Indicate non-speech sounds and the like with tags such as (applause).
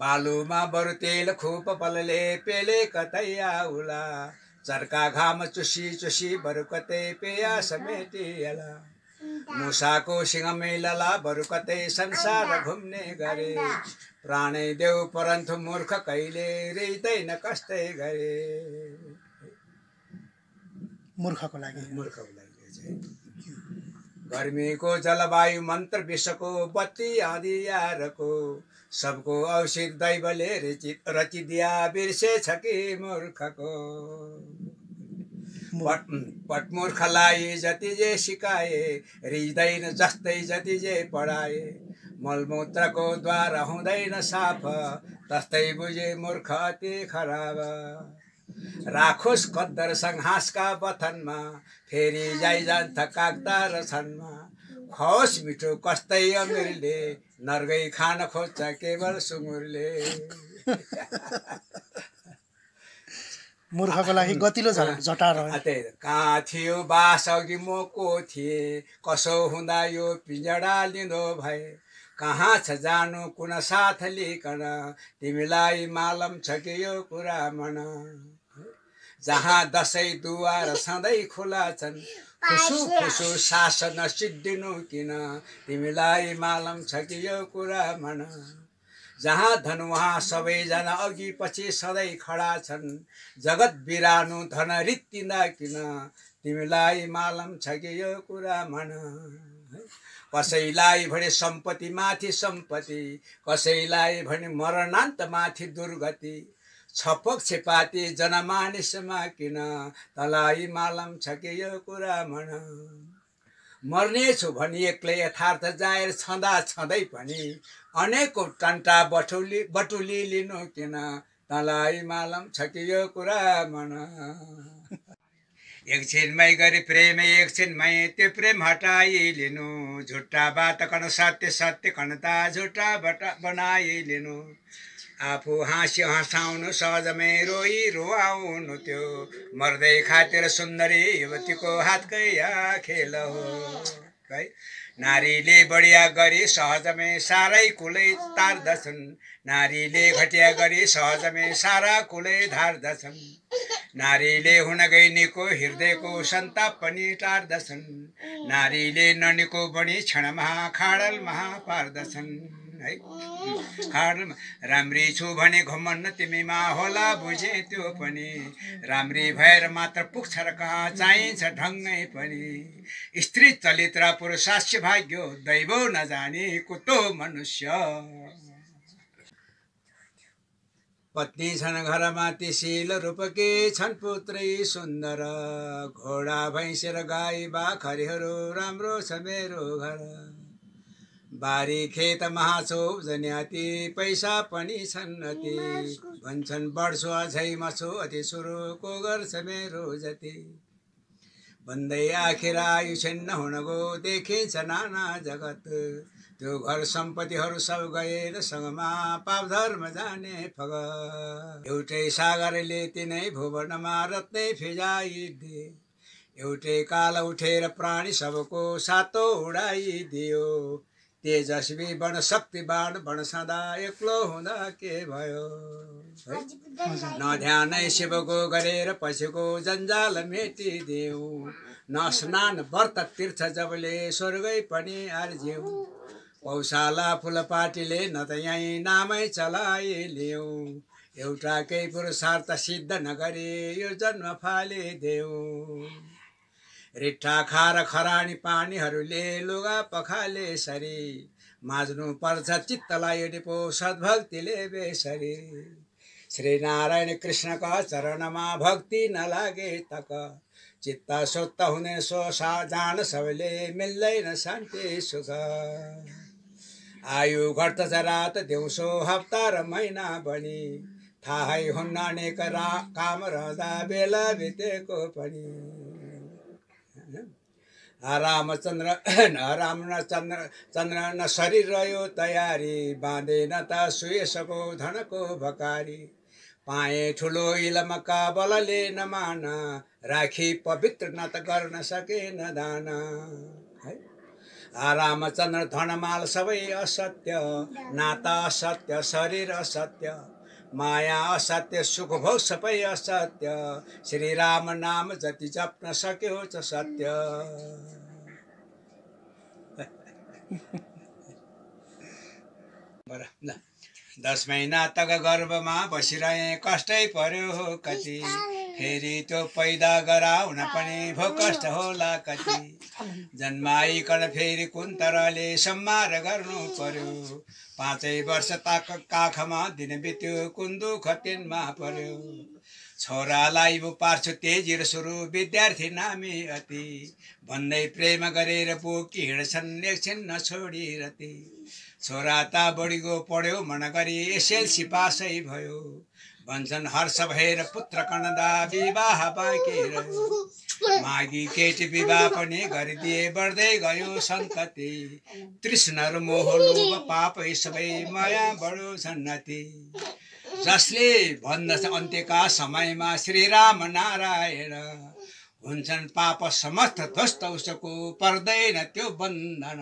बालुमा बरु तेल खोप पलले पेले कतै आउला चर्का घाम चुसी चुसी बरु कतै पेया समेटिएला मुसाको सिंह मेलला बरु कतै संसार घुम्ने गरे प्राणै देऊ परन्तु मूर्ख कहिले रिँदैन कस्तै गरे मूर्खको लागि। मूर्खको लागि चाहिँ। गर्मीको जलवायु मन्त्र विश्वको बत्ती आदियारको सबको औषध दैवले रचित रचिदिया बिर्सेछ कि मूर्खको। पट पटमूर्खलाई जति जे सिकाए रिज्दैन जस्तै जति जे पढाए। मलमूत्रको द्वार हुँदैन साफ तस्तै बुझे मूर्ख अति खराब। राखोस् कद्दर सङ्घासका बथनमा फेरि जाइ जान्छ काग्दा र छनमा। खोस् मिठो कस्तै अमिरले नर्गै खान खोज्छ केवल सुँगुरले। मूर्खको लागि गतिलो झ- झटार हो त्यही। कहाँ थियो बास अघि म को थिए? कसो हुँदा यो पिंजडा लिँदो भए? कहाँ छ जानु कुन साथ लिकन तिमीलाई मालम छ कि यो कुरा मन? जहाँ दसैँ दुवार सधैँ खुला छन् खुसु खुसु शासन सिद्धिनु किन? तिमीलाई मालम छ कि यो कुरा मन जहाँ धन वहाँ सबैजना अघि पछि सधैँ खडा छन् जगत बिरानु धन रित्तिँदा किन? तिमीलाई मालम छ कि यो कुरा मन कसैलाई भने सम्पत्ति माथि सम्पत्ति कसैलाई भने मरणान्त माथि दुर्गति। छपक छेपाती जनमानिसमा किन? तलाई मालम छ कि यो कुरा मन मर्नेछु भनी एक्लै यथार्थ जाहेर छँदा छँदै पनि अनेकौँ टन्टा बटुली बटुली लिनु किन? तँलाई मालम छ कि यो कुरा मन एकछिनमै गरी प्रेम एकछिनमै त्यो प्रेम हटाइ लिनु। झुट्टा बात कन सत्य सत्य कनता झुट्टा बटा बनाइ लिनु। आफू हाँस्यो हँसाउनु सहजमै रोइ रोआउनु त्यो। मर्दै खातिर सुन्दरी युवतीको हातकै खेल हो। है? नारीले बढिया गरी सहजमै सारै कुलै तार्दछन्। नारीले घटिया गरी सहजमै सारा कुलै धार्दछन्। नारीले हुन गइनीको हृदयको सन्ताप पनि टार्दछन्। नारीले ननीको बढी क्षणमा खाडलमा पार्दछन्। है। राम्री छु भने घमन्न तिमीमा होला बुझे त्यो पनि। राम्री भएर मात्र पुग्छ र कहाँ चाहिन्छ ढङ्गै पनि। स्त्री चलित्र पुरुषास्य भाग्यो दैव नजाने कुतो मनुष्य। पत्नी छन् घरमा तिसिल रूपके छन् पुत्रै सुन्दर। घोडा भैँसी र गाई बाखरीहरू राम्रो छ मेरो घर। बारी खेत महाछो जन्याति पैसा पनि छन् अति भन्छन् बढ्छु अझै मछु अति सुरुको गर्छ मेरो जति। भन्दै आखिर आयु छिन्न हुन गो देखिन्छ नाना जगत। त्यो घर सम्पत्तिहरू सब गएर सँगमा पाप धर्म जाने फग एउटै सागरले तिनै भुवनमा रत्नै फिजाइदिए एउटै काल उठेर प्राणी सबको सातो उडाइदियो। तेजस्वी बन शक्तिवान बन सदा एक्लो हुँदा के भयो? है? नध्यानै शिवको गरेर पछिको जन्जाल मेटिदेऊ। न स्नान व्रत तीर्थ जबले स्वर्गै पनि आर्ज्यौ पौशाला फुलपाटीले न त यहीँ नामै चलाइलियौ एउटा केही पुरुषार्थ सिद्ध नगरी यो जन्म फालिदेऊ। रिट्ठा खार खरानी पानीहरूले लुगा पखाले सरी। माझ्नु पर्छ चित्तलाई डिपो सद्भक्तिले बेसरी। श्रीनारायण कृष्णका चरणमा भक्ति नलागे तक। चित्त स्वत्त हुने सो सा जान सबैले मिल्दैन शान्ति सुख। आयु घट्दछ रात दिउँसो हप्ता र महिना बनी थाहै हुन्न अनेक रा काम रहँदा बेला बितेको पनि। रामचन्द्र राम (clears throat) न चन्द्र चन्द्र न शरीर रह्यो तयारी बाँधेन त सुयसको धनको भकारी। पाएँ ठुलो इलमका बलले नमान राखी पवित्र न त गर्न सकेन दान। है? रामचन्द्र धनमाल सबै असत्य नाता असत्य शरीर असत्य। माया असत्य सुख भोग सबै असत्य। श्रीराम नाम जति जप्न सक्यो छ सत्य। (laughs) दस महिना तक गर्भमा बसिरहे कष्टै पर्यो कति। फेरि त्यो पैदा गराउन पनि भो कष्ट होला कति जन्माइकन फेरि कुन्तरले सम्हार गर्नु पर्यो। पाँचै वर्ष ताक काखमा दिन बित्यो कुन दुःख तिनमा पर्यो। छोरालाई म पार्छु तेजी र सुरु विद्यार्थी नामी अति। भन्दै प्रेम गरेर बोकी हिँड्छन् एकछिन नछोडी रति छोरा त बढीको पढ्यो मन गरी एसएलसी पासै भयो। भन्छन् हर्ष भएर पुत्र कणदा विवाह बाँकी रह्यो मागी केटी विवाह पनि गरिदिए बढ्दै गयो सन्तति। तृष्ण मोह लोभ पाप सबै माया बढो सन्नति। जसले भन्दछ अन्त्यका समयमा श्रीराम नारायण। हुन्छन् पाप समस्त ध्वस्त उसको पर्दैन त्यो बन्धन